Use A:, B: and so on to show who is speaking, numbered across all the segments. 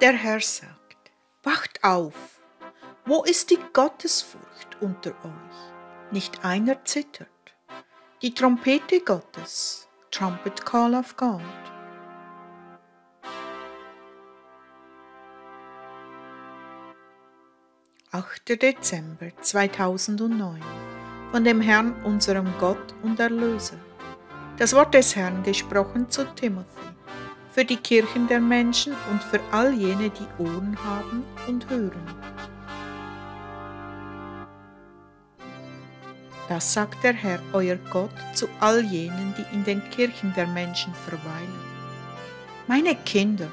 A: Der Herr sagt, wacht auf, wo ist die Gottesfurcht unter euch? Nicht einer zittert. Die Trompete Gottes, Trumpet Call of God. Achter Dezember 2009 von dem Herrn, unserem Gott und Erlöser. Das Wort des Herrn gesprochen zu Timothy für die Kirchen der Menschen und für all jene, die Ohren haben und hören. Das sagt der Herr, euer Gott, zu all jenen, die in den Kirchen der Menschen verweilen. Meine Kinder,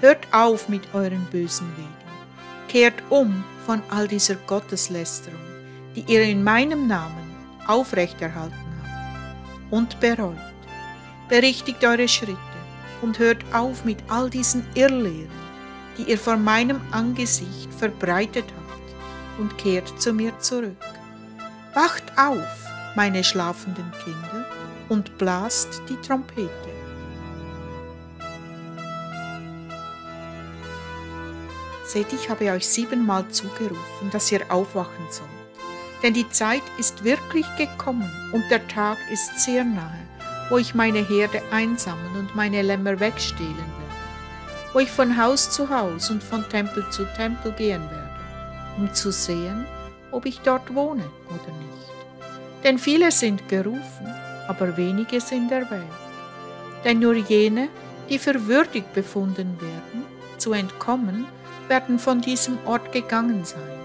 A: hört auf mit euren bösen Wegen, kehrt um von all dieser Gotteslästerung, die ihr in meinem Namen aufrechterhalten habt, und bereut. Berichtigt eure Schritte und hört auf mit all diesen Irrlehren, die ihr vor meinem Angesicht verbreitet habt, und kehrt zu mir zurück. Wacht auf, meine schlafenden Kinder, und blast die Trompete. Seht, ich habe euch siebenmal zugerufen, dass ihr aufwachen sollt. Denn die Zeit ist wirklich gekommen und der Tag ist sehr nahe wo ich meine Herde einsammeln und meine Lämmer wegstehlen werde, wo ich von Haus zu Haus und von Tempel zu Tempel gehen werde, um zu sehen, ob ich dort wohne oder nicht. Denn viele sind gerufen, aber wenige sind erwählt. Denn nur jene, die für würdig befunden werden, zu entkommen, werden von diesem Ort gegangen sein.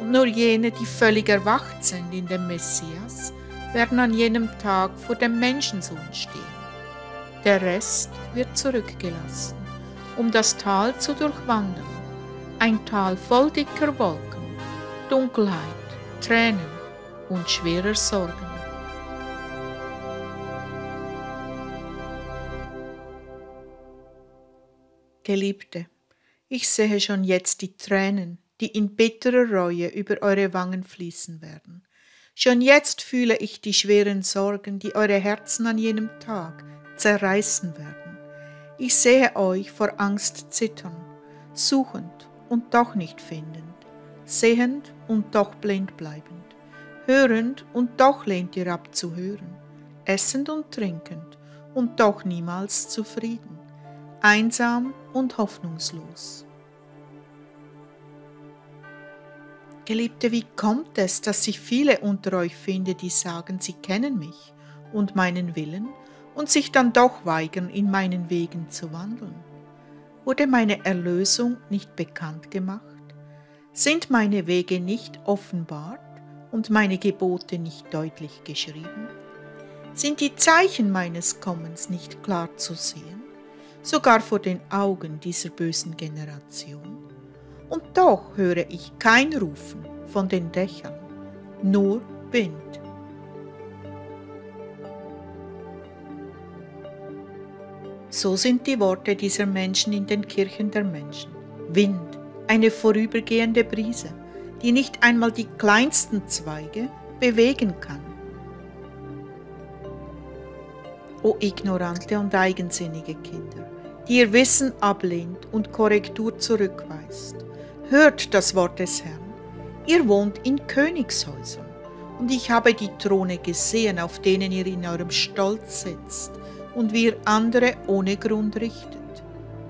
A: Und nur jene, die völlig erwacht sind in dem Messias, werden an jenem Tag vor dem Menschensohn stehen. Der Rest wird zurückgelassen, um das Tal zu durchwandern. Ein Tal voll dicker Wolken, Dunkelheit, Tränen und schwerer Sorgen. Geliebte, ich sehe schon jetzt die Tränen, die in bitterer Reue über eure Wangen fließen werden. Schon jetzt fühle ich die schweren Sorgen, die eure Herzen an jenem Tag zerreißen werden. Ich sehe euch vor Angst zittern, suchend und doch nicht findend, sehend und doch blind bleibend, hörend und doch lehnt ihr ab zu hören, essend und trinkend und doch niemals zufrieden, einsam und hoffnungslos. Geliebte, wie kommt es, dass ich viele unter euch finde, die sagen, sie kennen mich und meinen Willen und sich dann doch weigern, in meinen Wegen zu wandeln? Wurde meine Erlösung nicht bekannt gemacht? Sind meine Wege nicht offenbart und meine Gebote nicht deutlich geschrieben? Sind die Zeichen meines Kommens nicht klar zu sehen, sogar vor den Augen dieser bösen Generation? Und doch höre ich kein Rufen von den Dächern, nur Wind. So sind die Worte dieser Menschen in den Kirchen der Menschen. Wind, eine vorübergehende Brise, die nicht einmal die kleinsten Zweige bewegen kann. O ignorante und eigensinnige Kinder, die ihr Wissen ablehnt und Korrektur zurückweist, Hört das Wort des Herrn. Ihr wohnt in Königshäusern, und ich habe die Throne gesehen, auf denen ihr in eurem Stolz sitzt und wie ihr andere ohne Grund richtet.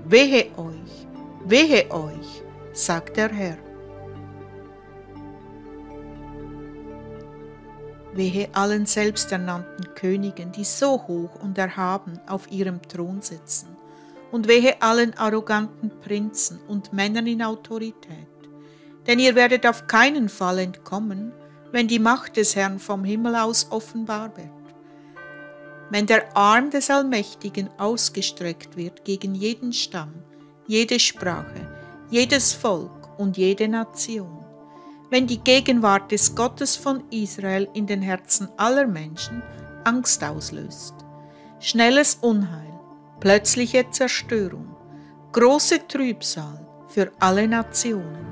A: Wehe euch, wehe euch, sagt der Herr. Wehe allen selbsternannten Königen, die so hoch und erhaben auf ihrem Thron sitzen und wehe allen arroganten Prinzen und Männern in Autorität. Denn ihr werdet auf keinen Fall entkommen, wenn die Macht des Herrn vom Himmel aus offenbar wird. Wenn der Arm des Allmächtigen ausgestreckt wird gegen jeden Stamm, jede Sprache, jedes Volk und jede Nation. Wenn die Gegenwart des Gottes von Israel in den Herzen aller Menschen Angst auslöst. Schnelles Unheil plötzliche Zerstörung, große Trübsal für alle Nationen.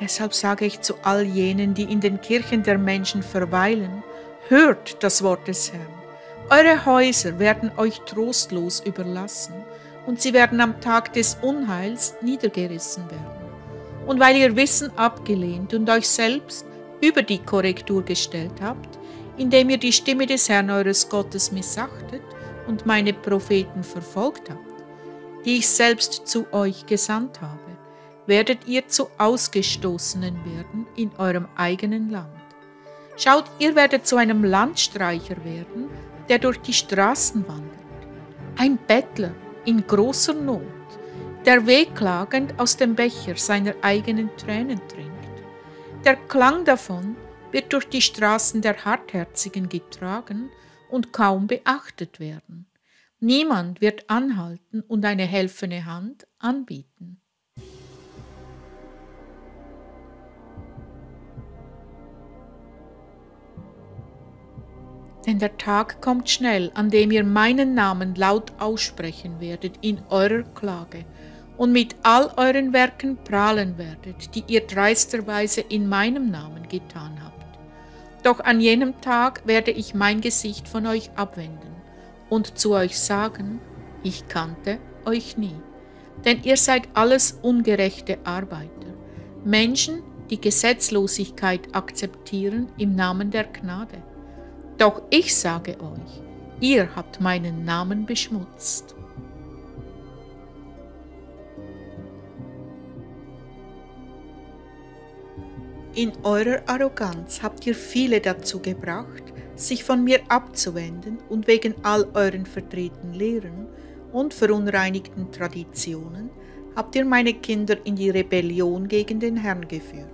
A: Deshalb sage ich zu all jenen, die in den Kirchen der Menschen verweilen, hört das Wort des Herrn. Eure Häuser werden euch trostlos überlassen und sie werden am Tag des Unheils niedergerissen werden. Und weil ihr Wissen abgelehnt und euch selbst über die Korrektur gestellt habt, indem ihr die Stimme des Herrn eures Gottes missachtet und meine Propheten verfolgt habt, die ich selbst zu euch gesandt habe, werdet ihr zu Ausgestoßenen werden in eurem eigenen Land. Schaut, ihr werdet zu einem Landstreicher werden, der durch die Straßen wandert, ein Bettler in großer Not, der wehklagend aus dem Becher seiner eigenen Tränen trinkt. Der Klang davon wird durch die Straßen der Hartherzigen getragen und kaum beachtet werden. Niemand wird anhalten und eine helfende Hand anbieten. Denn der Tag kommt schnell, an dem ihr meinen Namen laut aussprechen werdet in eurer Klage und mit all euren Werken prahlen werdet, die ihr dreisterweise in meinem Namen getan. Doch an jenem Tag werde ich mein Gesicht von euch abwenden und zu euch sagen, ich kannte euch nie. Denn ihr seid alles ungerechte Arbeiter, Menschen, die Gesetzlosigkeit akzeptieren im Namen der Gnade. Doch ich sage euch, ihr habt meinen Namen beschmutzt. In eurer Arroganz habt ihr viele dazu gebracht, sich von mir abzuwenden und wegen all euren verdrehten Lehren und verunreinigten Traditionen habt ihr meine Kinder in die Rebellion gegen den Herrn geführt.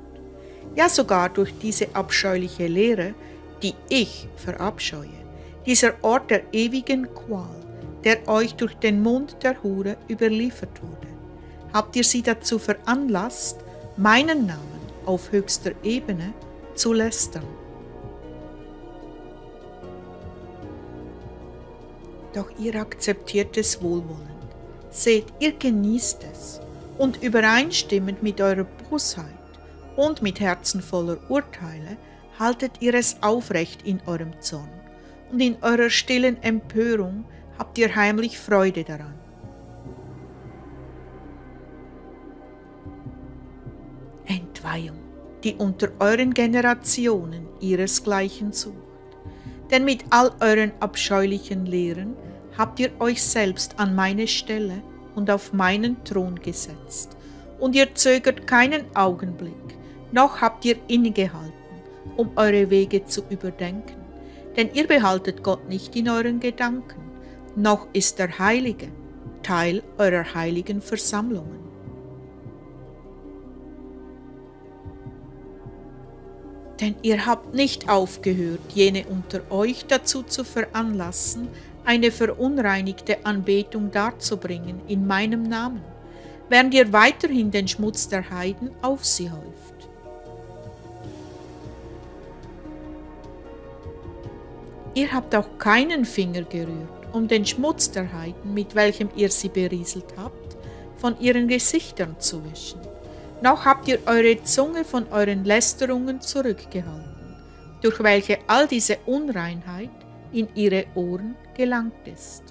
A: Ja sogar durch diese abscheuliche Lehre, die ich verabscheue, dieser Ort der ewigen Qual, der euch durch den Mund der Hure überliefert wurde, habt ihr sie dazu veranlasst, meinen Namen auf höchster Ebene zu lästern. doch ihr akzeptiert es wohlwollend. Seht, ihr genießt es und übereinstimmend mit eurer Bosheit und mit Herzen voller Urteile haltet ihr es aufrecht in eurem Zorn und in eurer stillen Empörung habt ihr heimlich Freude daran. Entweihung, die unter euren Generationen ihresgleichen sucht. Denn mit all euren abscheulichen Lehren habt ihr euch selbst an meine Stelle und auf meinen Thron gesetzt, und ihr zögert keinen Augenblick, noch habt ihr innegehalten, um eure Wege zu überdenken, denn ihr behaltet Gott nicht in euren Gedanken, noch ist der Heilige Teil eurer heiligen Versammlungen. Denn ihr habt nicht aufgehört, jene unter euch dazu zu veranlassen, eine verunreinigte Anbetung darzubringen in meinem Namen, während ihr weiterhin den Schmutz der Heiden auf sie häuft. Ihr habt auch keinen Finger gerührt, um den Schmutz der Heiden, mit welchem ihr sie berieselt habt, von ihren Gesichtern zu wischen. Noch habt ihr eure Zunge von euren Lästerungen zurückgehalten, durch welche all diese Unreinheit in ihre Ohren gelangt ist.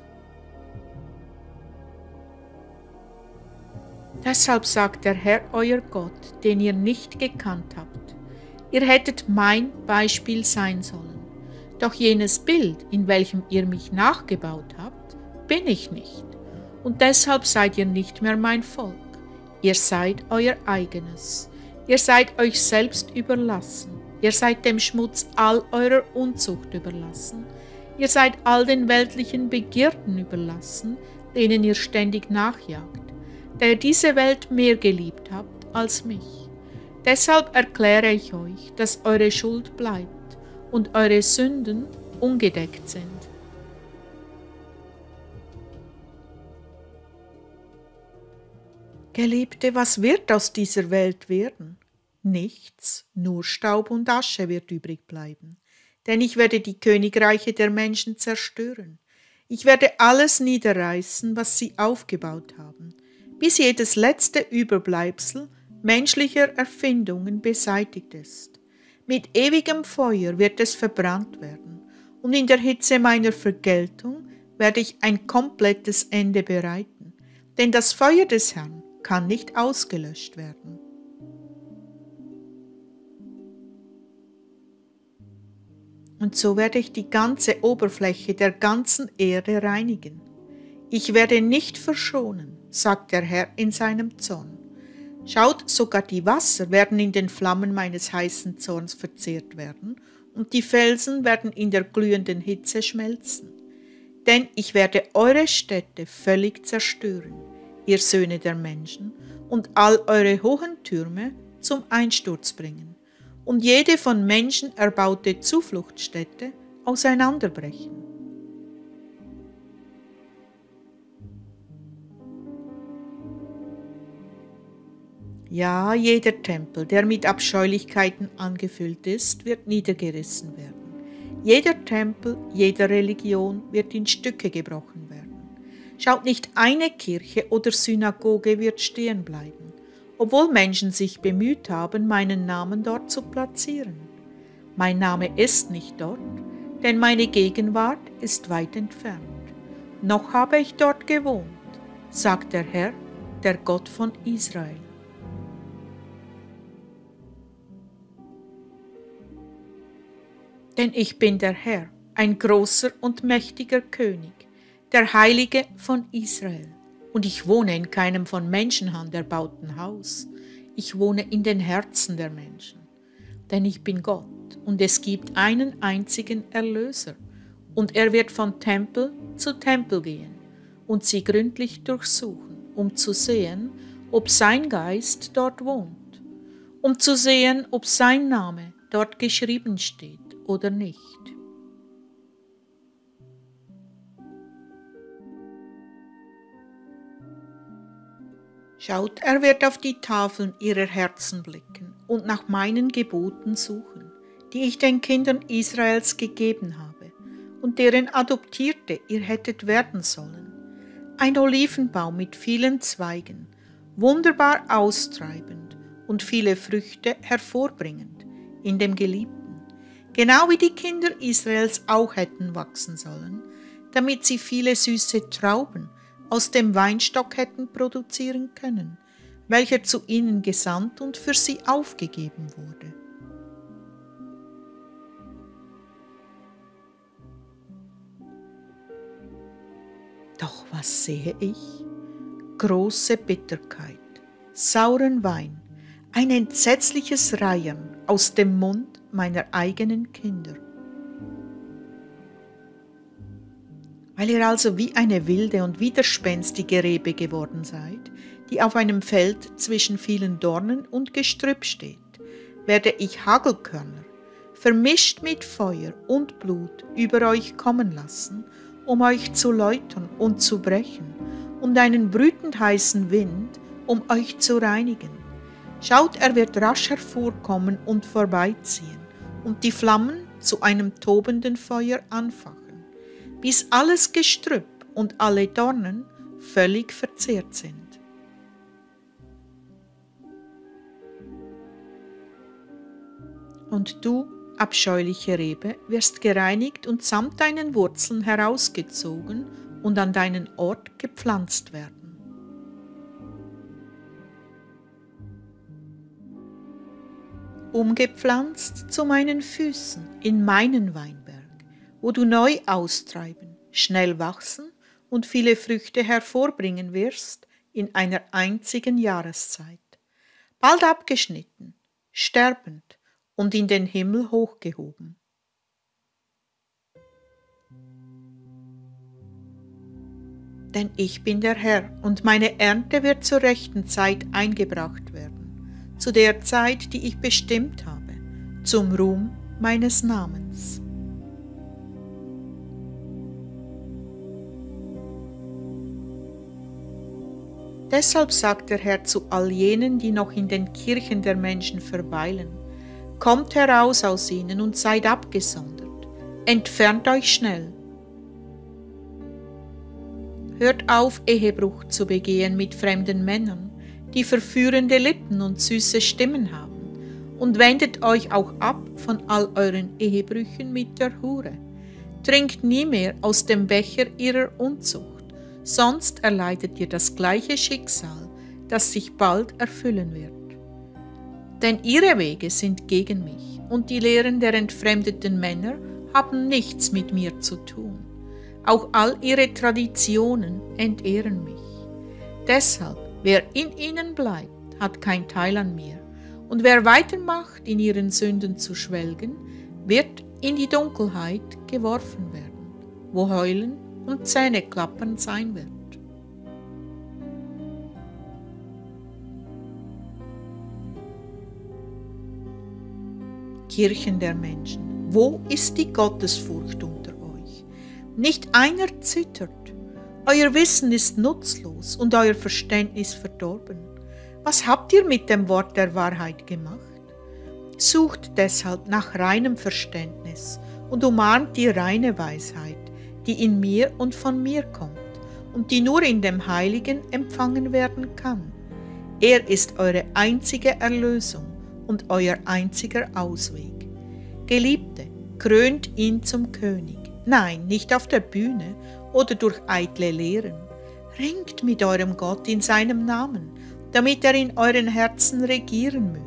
A: Deshalb sagt der Herr euer Gott, den ihr nicht gekannt habt, ihr hättet mein Beispiel sein sollen. Doch jenes Bild, in welchem ihr mich nachgebaut habt, bin ich nicht. Und deshalb seid ihr nicht mehr mein Volk. Ihr seid euer eigenes. Ihr seid euch selbst überlassen. Ihr seid dem Schmutz all eurer Unzucht überlassen Ihr seid all den weltlichen Begierden überlassen, denen ihr ständig nachjagt, ihr diese Welt mehr geliebt habt als mich. Deshalb erkläre ich euch, dass eure Schuld bleibt und eure Sünden ungedeckt sind. Geliebte, was wird aus dieser Welt werden? Nichts, nur Staub und Asche wird übrig bleiben denn ich werde die Königreiche der Menschen zerstören. Ich werde alles niederreißen, was sie aufgebaut haben, bis jedes letzte Überbleibsel menschlicher Erfindungen beseitigt ist. Mit ewigem Feuer wird es verbrannt werden, und in der Hitze meiner Vergeltung werde ich ein komplettes Ende bereiten, denn das Feuer des Herrn kann nicht ausgelöscht werden. Und so werde ich die ganze Oberfläche der ganzen Erde reinigen. Ich werde nicht verschonen, sagt der Herr in seinem Zorn. Schaut, sogar die Wasser werden in den Flammen meines heißen Zorns verzehrt werden, und die Felsen werden in der glühenden Hitze schmelzen. Denn ich werde eure Städte völlig zerstören, ihr Söhne der Menschen, und all eure hohen Türme zum Einsturz bringen, und jede von Menschen erbaute Zufluchtsstätte auseinanderbrechen. Ja, jeder Tempel, der mit Abscheulichkeiten angefüllt ist, wird niedergerissen werden. Jeder Tempel, jeder Religion wird in Stücke gebrochen. Schaut, nicht eine Kirche oder Synagoge wird stehen bleiben, obwohl Menschen sich bemüht haben, meinen Namen dort zu platzieren. Mein Name ist nicht dort, denn meine Gegenwart ist weit entfernt. Noch habe ich dort gewohnt, sagt der Herr, der Gott von Israel. Denn ich bin der Herr, ein großer und mächtiger König, der Heilige von Israel. Und ich wohne in keinem von Menschenhand erbauten Haus. Ich wohne in den Herzen der Menschen. Denn ich bin Gott und es gibt einen einzigen Erlöser. Und er wird von Tempel zu Tempel gehen und sie gründlich durchsuchen, um zu sehen, ob sein Geist dort wohnt, um zu sehen, ob sein Name dort geschrieben steht oder nicht. Schaut, er wird auf die Tafeln ihrer Herzen blicken und nach meinen Geboten suchen, die ich den Kindern Israels gegeben habe und deren Adoptierte ihr hättet werden sollen. Ein Olivenbaum mit vielen Zweigen, wunderbar austreibend und viele Früchte hervorbringend in dem Geliebten genau wie die Kinder Israels auch hätten wachsen sollen, damit sie viele süße Trauben aus dem Weinstock hätten produzieren können, welcher zu ihnen gesandt und für sie aufgegeben wurde. Doch was sehe ich? Große Bitterkeit, sauren Wein, ein entsetzliches Reiern aus dem Mund meiner eigenen Kinder. Weil ihr also wie eine wilde und widerspenstige Rebe geworden seid, die auf einem Feld zwischen vielen Dornen und Gestrüpp steht, werde ich Hagelkörner, vermischt mit Feuer und Blut, über euch kommen lassen, um euch zu läutern und zu brechen, und einen brütend heißen Wind, um euch zu reinigen. Schaut, er wird rasch hervorkommen und vorbeiziehen und die Flammen zu einem tobenden Feuer anfachen, bis alles Gestrüpp und alle Dornen völlig verzehrt sind. Und du, abscheuliche Rebe, wirst gereinigt und samt deinen Wurzeln herausgezogen und an deinen Ort gepflanzt werden. umgepflanzt zu meinen Füßen in meinen Weinberg, wo du neu austreiben, schnell wachsen und viele Früchte hervorbringen wirst in einer einzigen Jahreszeit, bald abgeschnitten, sterbend und in den Himmel hochgehoben. Denn ich bin der Herr, und meine Ernte wird zur rechten Zeit eingebracht werden zu der Zeit, die ich bestimmt habe, zum Ruhm meines Namens. Deshalb sagt der Herr zu all jenen, die noch in den Kirchen der Menschen verweilen, Kommt heraus aus ihnen und seid abgesondert, entfernt euch schnell. Hört auf, Ehebruch zu begehen mit fremden Männern die verführende Lippen und süße Stimmen haben, und wendet euch auch ab von all euren Ehebrüchen mit der Hure. Trinkt nie mehr aus dem Becher ihrer Unzucht, sonst erleidet ihr das gleiche Schicksal, das sich bald erfüllen wird. Denn ihre Wege sind gegen mich, und die Lehren der entfremdeten Männer haben nichts mit mir zu tun. Auch all ihre Traditionen entehren mich. Deshalb, wer in ihnen bleibt, hat kein Teil an mir. Und wer weitermacht, in ihren Sünden zu schwelgen, wird in die Dunkelheit geworfen werden, wo Heulen und Zähneklappern sein wird. Kirchen der Menschen, wo ist die Gottesfurcht unter euch? Nicht einer zittert. Euer Wissen ist nutzlos und euer Verständnis verdorben. Was habt ihr mit dem Wort der Wahrheit gemacht? Sucht deshalb nach reinem Verständnis und umarmt die reine Weisheit, die in mir und von mir kommt und die nur in dem Heiligen empfangen werden kann. Er ist eure einzige Erlösung und euer einziger Ausweg. Geliebte, krönt ihn zum König. Nein, nicht auf der Bühne oder durch eitle Lehren. Ringt mit eurem Gott in seinem Namen, damit er in euren Herzen regieren möge.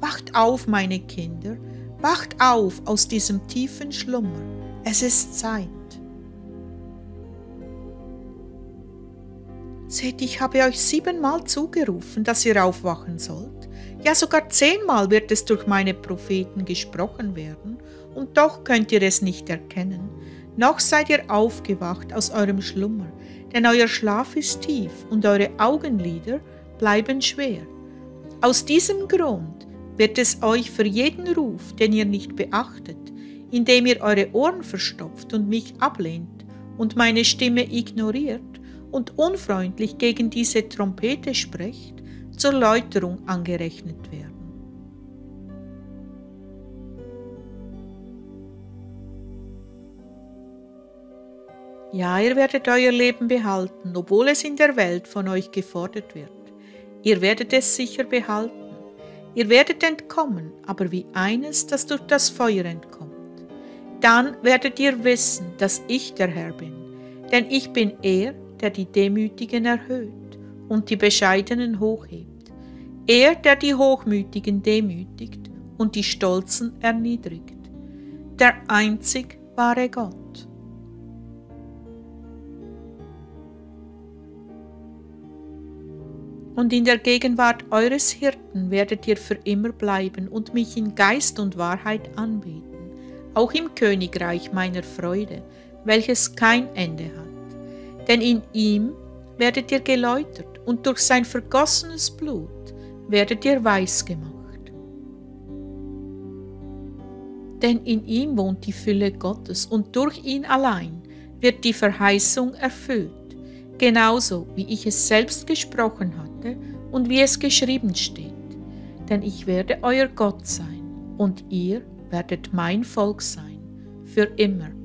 A: Wacht auf, meine Kinder, wacht auf aus diesem tiefen Schlummer. Es ist Zeit. Seht, ich habe euch siebenmal zugerufen, dass ihr aufwachen sollt. Ja, sogar zehnmal wird es durch meine Propheten gesprochen werden, und doch könnt ihr es nicht erkennen. Noch seid ihr aufgewacht aus eurem Schlummer, denn euer Schlaf ist tief und eure Augenlider bleiben schwer. Aus diesem Grund wird es euch für jeden Ruf, den ihr nicht beachtet, indem ihr eure Ohren verstopft und mich ablehnt und meine Stimme ignoriert, und unfreundlich gegen diese Trompete sprecht, zur Läuterung angerechnet werden. Ja, ihr werdet euer Leben behalten, obwohl es in der Welt von euch gefordert wird. Ihr werdet es sicher behalten. Ihr werdet entkommen, aber wie eines, das durch das Feuer entkommt. Dann werdet ihr wissen, dass ich der Herr bin, denn ich bin er, der die Demütigen erhöht und die Bescheidenen hochhebt. Er, der die Hochmütigen demütigt und die Stolzen erniedrigt. Der einzig wahre Gott. Und in der Gegenwart eures Hirten werdet ihr für immer bleiben und mich in Geist und Wahrheit anbeten, auch im Königreich meiner Freude, welches kein Ende hat denn in ihm werdet ihr geläutert und durch sein vergossenes Blut werdet ihr weiß gemacht. Denn in ihm wohnt die Fülle Gottes und durch ihn allein wird die Verheißung erfüllt, genauso wie ich es selbst gesprochen hatte und wie es geschrieben steht. Denn ich werde euer Gott sein und ihr werdet mein Volk sein, für immer.